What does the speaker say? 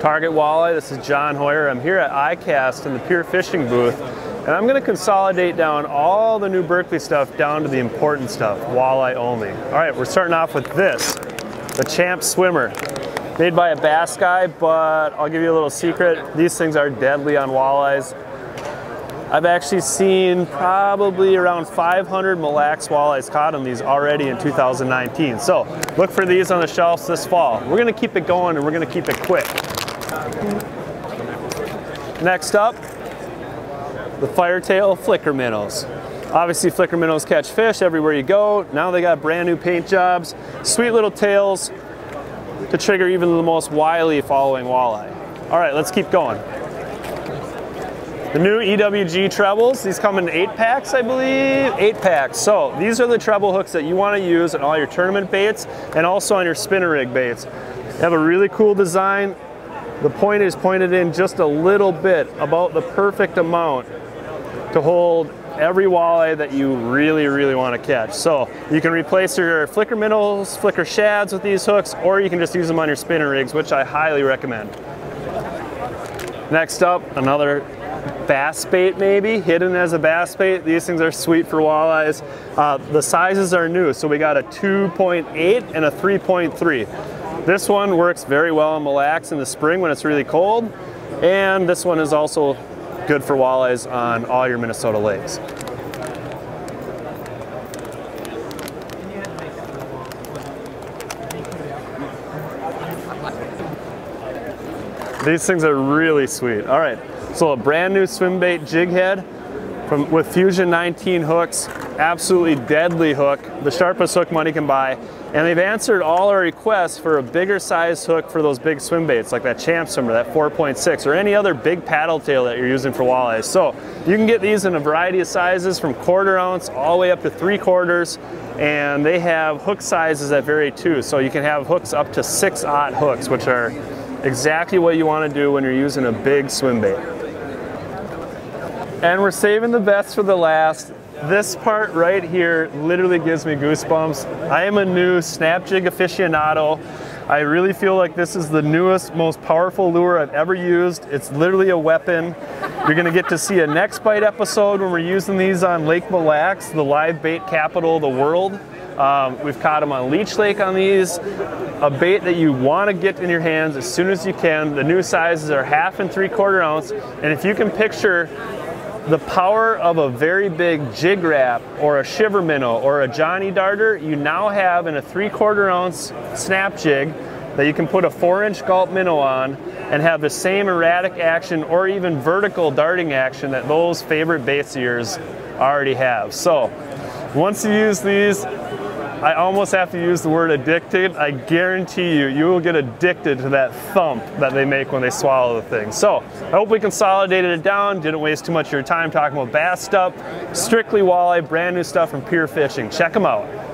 Target Walleye, this is John Hoyer. I'm here at ICAST in the Pure Fishing booth, and I'm gonna consolidate down all the new Berkley stuff down to the important stuff, walleye only. All right, we're starting off with this, the Champ Swimmer. Made by a bass guy, but I'll give you a little secret. These things are deadly on walleyes. I've actually seen probably around 500 Mille Lacs walleyes caught on these already in 2019. So look for these on the shelves this fall. We're gonna keep it going and we're gonna keep it quick. Next up, the Firetail Flicker Minnows. Obviously Flicker Minnows catch fish everywhere you go. Now they got brand new paint jobs, sweet little tails to trigger even the most wily following walleye. All right, let's keep going. The new EWG trebles, these come in eight packs, I believe, eight packs. So these are the treble hooks that you wanna use on all your tournament baits and also on your spinner rig baits. They have a really cool design. The point is pointed in just a little bit, about the perfect amount to hold every walleye that you really, really want to catch. So you can replace your flicker minnows, flicker shads with these hooks, or you can just use them on your spinner rigs, which I highly recommend. Next up, another bass bait maybe, hidden as a bass bait. These things are sweet for walleyes. Uh, the sizes are new, so we got a 2.8 and a 3.3. This one works very well in Mille Lacs in the spring when it's really cold. And this one is also good for walleyes on all your Minnesota lakes. These things are really sweet. All right, so a brand new swim bait jig head from, with Fusion 19 hooks, absolutely deadly hook, the sharpest hook money can buy. And they've answered all our requests for a bigger size hook for those big swim baits, like that Champ Swimmer, that 4.6, or any other big paddle tail that you're using for walleyes. So you can get these in a variety of sizes from quarter ounce all the way up to three quarters. And they have hook sizes that vary too. So you can have hooks up to six aught hooks, which are exactly what you want to do when you're using a big swim bait. And we're saving the best for the last. This part right here literally gives me goosebumps. I am a new snap jig aficionado. I really feel like this is the newest, most powerful lure I've ever used. It's literally a weapon. You're gonna get to see a next bite episode when we're using these on Lake Mille Lacs, the live bait capital of the world. Um, we've caught them on Leech Lake on these. A bait that you want to get in your hands as soon as you can. The new sizes are half and three quarter ounce. And if you can picture the power of a very big jig wrap or a shiver minnow or a Johnny darter, you now have in a three quarter ounce snap jig that you can put a four inch gulp minnow on and have the same erratic action or even vertical darting action that those favorite of yours already have. So once you use these, I almost have to use the word addicted. I guarantee you, you will get addicted to that thump that they make when they swallow the thing. So I hope we consolidated it down, didn't waste too much of your time talking about bass stuff. Strictly walleye, brand new stuff from Pure Fishing. Check them out.